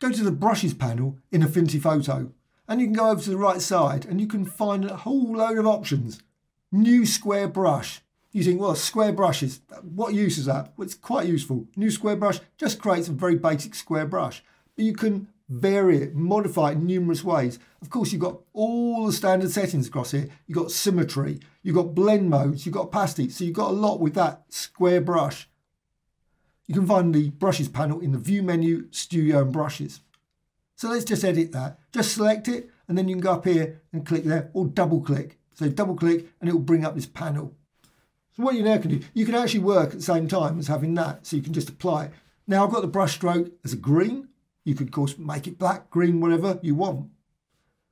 go to the brushes panel in Affinity Photo and you can go over to the right side and you can find a whole load of options. New square brush. Think, well, square brushes, what use is that? Well, it's quite useful. New square brush just creates a very basic square brush, but you can vary it, modify it in numerous ways. Of course, you've got all the standard settings across here. You've got symmetry, you've got blend modes, you've got opacity. So you've got a lot with that square brush. You can find the brushes panel in the view menu, studio and brushes. So let's just edit that. Just select it and then you can go up here and click there or double click. So double click and it will bring up this panel. So what you now can do, you can actually work at the same time as having that. So you can just apply it. Now I've got the brush stroke as a green. You could of course make it black, green, whatever you want.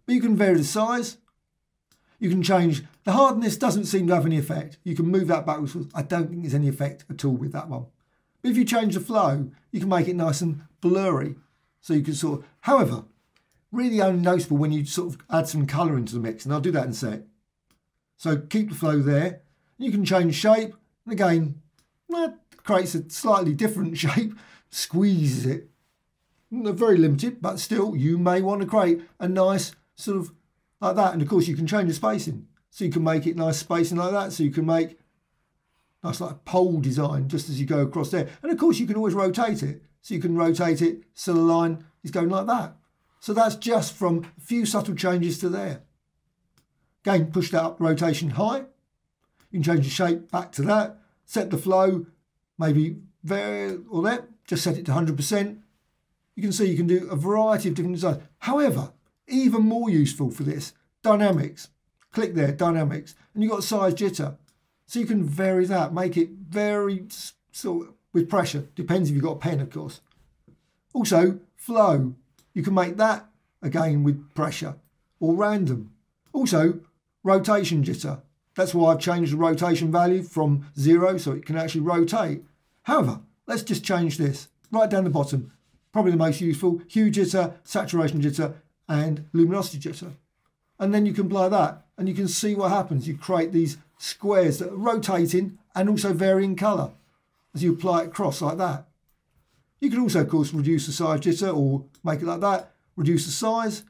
But you can vary the size. You can change, the hardness doesn't seem to have any effect. You can move that backwards. I don't think there's any effect at all with that one. But if you change the flow, you can make it nice and blurry. So you can sort of, however, really only noticeable when you sort of add some colour into the mix. And I'll do that in a sec. So keep the flow there. You can change shape. And again, that creates a slightly different shape, squeezes it very limited, but still you may want to create a nice sort of like that. And of course you can change the spacing. So you can make it nice spacing like that. So you can make nice like pole design just as you go across there. And of course you can always rotate it. So you can rotate it so the line is going like that. So that's just from a few subtle changes to there. Again, push that up rotation high. You can change the shape back to that. Set the flow, maybe there or there. Just set it to 100% you can see you can do a variety of different designs. However, even more useful for this, dynamics. Click there, dynamics, and you've got size jitter. So you can vary that, make it very sort of with pressure. Depends if you've got a pen, of course. Also, flow. You can make that again with pressure or random. Also, rotation jitter. That's why I've changed the rotation value from zero so it can actually rotate. However, let's just change this right down the bottom probably the most useful, hue jitter, saturation jitter, and luminosity jitter. And then you can apply that and you can see what happens. You create these squares that are rotating and also varying colour as you apply it across like that. You can also, of course, reduce the size jitter or make it like that, reduce the size,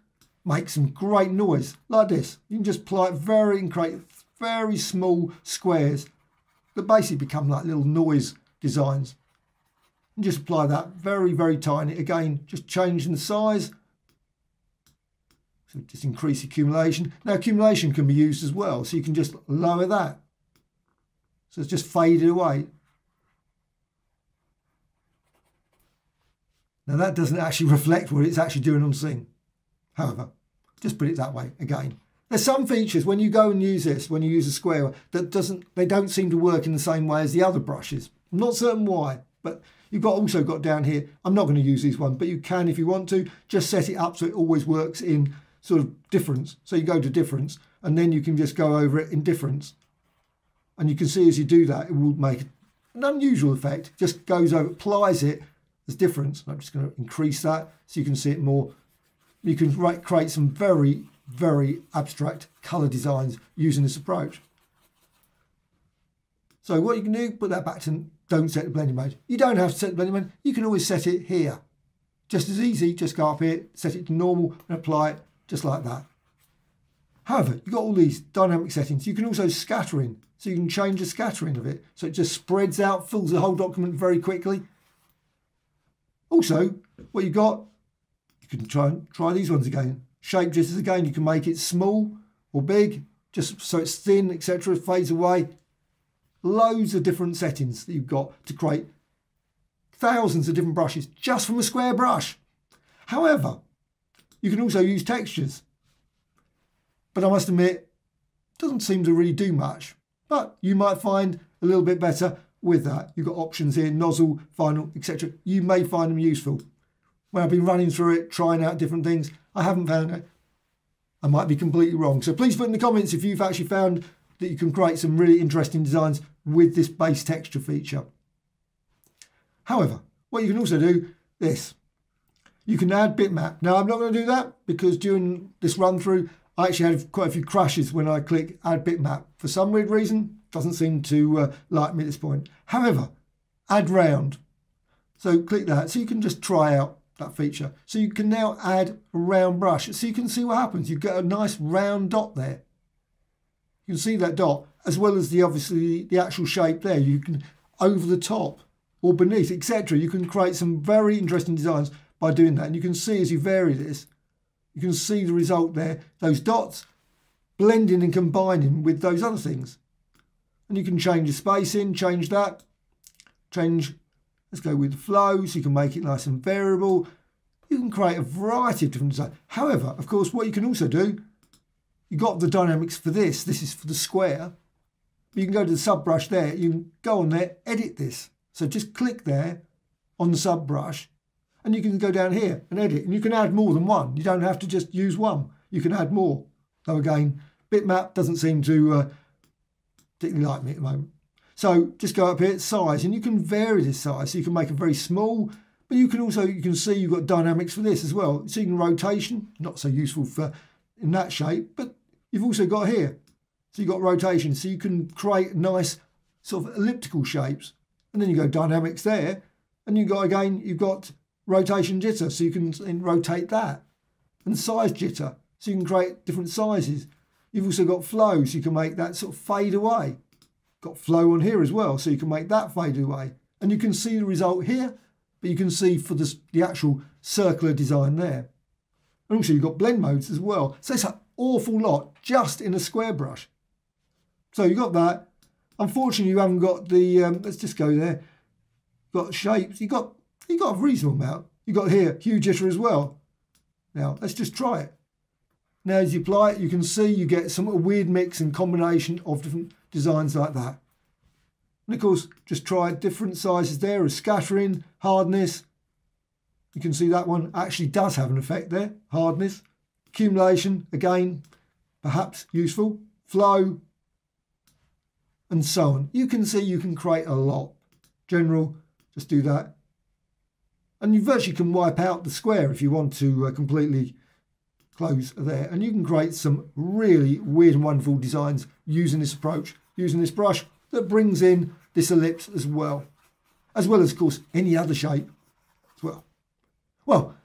make some great noise like this. You can just apply it very and create very small squares that basically become like little noise designs and just apply that very, very tiny. Again, just changing the size. So just increase accumulation. Now accumulation can be used as well, so you can just lower that. So it's just faded away. Now that doesn't actually reflect what it's actually doing on scene. However, just put it that way again. There's some features when you go and use this, when you use a square, that doesn't they don't seem to work in the same way as the other brushes. I'm not certain why, but You've got also got down here, I'm not going to use this one, but you can if you want to, just set it up so it always works in sort of difference. So you go to difference and then you can just go over it in difference. And you can see as you do that, it will make an unusual effect. Just goes over, applies it as difference. I'm just going to increase that so you can see it more. You can create some very, very abstract colour designs using this approach. So what you can do, put that back to don't set the blending mode. You don't have to set the blending mode. You can always set it here. Just as easy, just go up here, set it to normal and apply it just like that. However, you've got all these dynamic settings. You can also scattering, so you can change the scattering of it. So it just spreads out, fills the whole document very quickly. Also, what you've got, you can try and try these ones again. Shape just again, you can make it small or big, just so it's thin, etc. Fades away loads of different settings that you've got to create thousands of different brushes just from a square brush. However, you can also use textures. But I must admit, doesn't seem to really do much. But you might find a little bit better with that. You've got options here, nozzle, final, etc. You may find them useful. When I've been running through it, trying out different things, I haven't found it. I might be completely wrong. So please put in the comments if you've actually found that you can create some really interesting designs with this base texture feature. However, what you can also do, this. You can add bitmap. Now I'm not going to do that because during this run through, I actually had quite a few crashes when I click add bitmap. For some weird reason, doesn't seem to uh, like me at this point. However, add round. So click that. So you can just try out that feature. So you can now add a round brush. So you can see what happens. You get a nice round dot there. You can see that dot as well as the obviously the actual shape there. You can over the top or beneath, etc. You can create some very interesting designs by doing that. And you can see as you vary this, you can see the result there. Those dots blending and combining with those other things. And you can change the spacing, change that, change, let's go with flow, so you can make it nice and variable. You can create a variety of different designs. However, of course, what you can also do, you got the dynamics for this. This is for the square. You can go to the sub brush there. You can go on there, edit this. So just click there on the sub brush and you can go down here and edit. And you can add more than one. You don't have to just use one. You can add more. Though again, bitmap doesn't seem to uh, particularly like me at the moment. So just go up here, size, and you can vary this size. So you can make it very small, but you can also, you can see you've got dynamics for this as well. So you can rotation, not so useful for in that shape, but you've also got here. So you've got rotation, so you can create nice sort of elliptical shapes. And then you go dynamics there, and you got again, you've got rotation jitter, so you can rotate that. And size jitter, so you can create different sizes. You've also got flow, so you can make that sort of fade away. Got flow on here as well, so you can make that fade away. And you can see the result here, but you can see for the, the actual circular design there. And also you've got blend modes as well. So it's an awful lot just in a square brush. So you've got that. Unfortunately, you haven't got the, um, let's just go there. Got shapes. You've got, you've got a reasonable amount. You've got here hue jitter as well. Now, let's just try it. Now, as you apply it, you can see you get some weird mix and combination of different designs like that. And of course, just try different sizes there as scattering, hardness. You can see that one actually does have an effect there. Hardness, accumulation, again, perhaps useful. Flow, and so on. You can see you can create a lot. General, just do that. And you virtually can wipe out the square if you want to uh, completely close there. And you can create some really weird and wonderful designs using this approach, using this brush that brings in this ellipse as well. As well as, of course, any other shape as well. Well,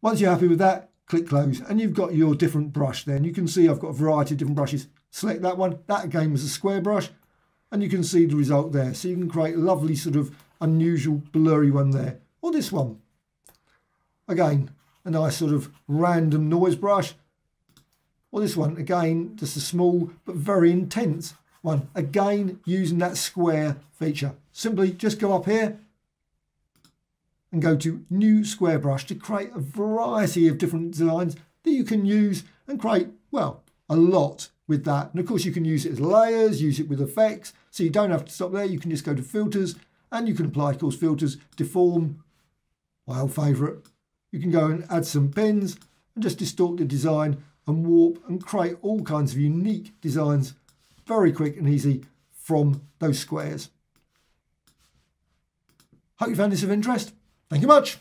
once you're happy with that, click close and you've got your different brush then. You can see I've got a variety of different brushes select that one. That again was a square brush and you can see the result there. So you can create a lovely sort of unusual blurry one there. Or this one. Again, a nice sort of random noise brush. Or this one, again, just a small but very intense one. Again, using that square feature. Simply just go up here and go to new square brush to create a variety of different designs that you can use and create, well, a lot with that. And of course you can use it as layers, use it with effects. So you don't have to stop there. You can just go to filters and you can apply, of course, filters, deform, old favourite. You can go and add some pins and just distort the design and warp and create all kinds of unique designs very quick and easy from those squares. Hope you found this of interest. Thank you much.